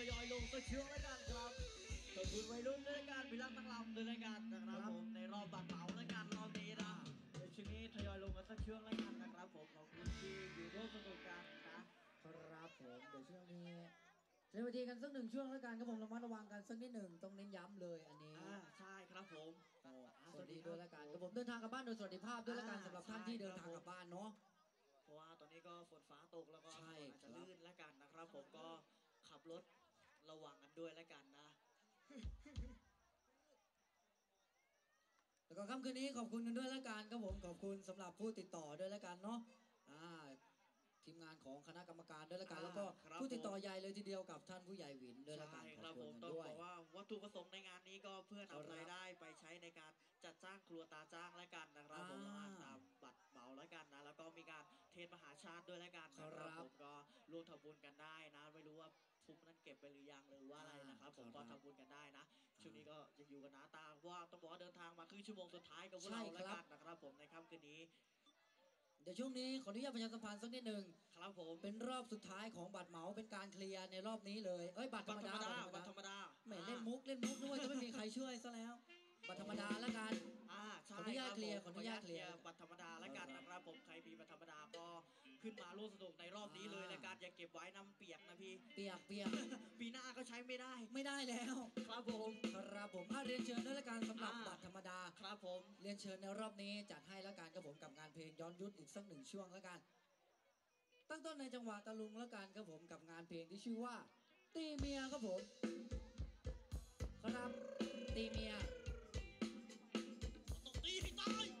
สักเชื่องแล้วกันครับขอบคุณวัยรุ่นด้วยละกันมีรักตั้งลำด้วยละกันนะครับครับผมในรอบบัตรเหมาแล้วกันรอบนี้นะเดี๋ยวช่วงนี้ทยอยลงกันสักเชื่องแล้วกันนะครับผมขอบคุณที่อยู่ร่วมสนุกกันนะครับผมเดี๋ยวช่วงนี้เล่นเวทีกันสักหนึ่งช่วงแล้วกันครับผมระมัดระวังกันสักนิดหนึ่งต้องเน้นย้ำเลยอันนี้อ่าใช่ครับผมโอ้สวัสดีด้วยแล้วกันครับผมเดินทางกลับบ้านโดยสวัสดิภาพด้วยแล้วกันสำหรับท่านที่เดินทางกลับบ้านเนาะเพราะว่าตอนนี้ก็ฝนฟ้าตกแล้วก็ใช่อาจจะครับลื่นแล้วกันนะครับผมก็ขับรถ ระวังกันด้วยแล้วกันนะ แล้วก็ค่ำคืนนี้ขอบคุณกันด้วยแล้วกันครับผมขอบคุณสำหรับผู้ติดต่อด้วยแล้วกันเนาะอ่าทีมงานของคณะกรรมการด้วยแล้วกัน อ่าแล้วก็ครับ ผู้ติดต่อใหญ่เลยทีเดียวกับท่านผู้ใหญ่หวินด้วยแล้วกัใช่นขคอรับบคุผณมกันต้องด้วย บอกว่าวัตถุประสงค์ในงานนี้ก็เพื่อนครับนำรายได้ไปใช้ในการจัดจ้างครัวตาจ้างและกันนะครับผมอ่าแล้วก็ตามบัตรเหมาแล้วกันนะแล้วก็มีการเทศมหาชาติด้วยแล้วกันนะคครัรับบผมก็ร่วมทำบุญกันได้นะ ไม่รู้ว่า ทุกนั้นเก็บไปหรือยังหรือว่าอะไรนะครับผมครัก็บทำบุญกันได้นะช่วงนี้ก็ยังอยู่กันนะตาเพราะว่าต้องบอกว่าเดินทางมาครึ่งชั่วโมงสุดท้ายกับพวกใช่เราแล้วครักับนนะครับผมในค่ำคืนนี้เดี๋ยวช่วงนี้ขออนุญาตประชาสัมพันธ์สักนิดหนึ่งครับผมเป็นรอบสุดท้ายของบัตรเหมาเป็นการเคลียร์ในรอบนี้เลยเอ้ยบัตรธรบัรตมรธรดารมดาบัตรธรรมดาแหมเล่นมุกเล่นมุกด้วยจะไม่มีใครช่วยซะแล้ว บัตรธรรมดาแล้วกันอ่าใช่ขออนุญาตรับเคลียร์ผมขออนุญาตเคลียร์บัตรธรรมดาแล้วกันนะครับผมใครมีบัตรธรรมดาก็ ขึ้นมาโลสโตกในรอบนี้เลยรายการอย่าเก็บไว้น้ำเปียกนะพี่ เปียกเปียกปีหน้าก็ใช้ไม่ได้ ไม่ได้แล้ว ครับผมครับผมเาเรียนเชิญด้วยละกันสำหรับบัตรธรรมดา ครับผม เรียนเชิญในรอบนี้จัดให้ละกันกับผมกับงานเพลงย้อนยุทธอีกสักหนึ่งช่วงละกัน ตั้งต้นในจังหวะตะลุงละกันกับผมกับงานเพลงที่ชื่อว่า ตีเมียครับผม ครับตีเมียตีให้ตาย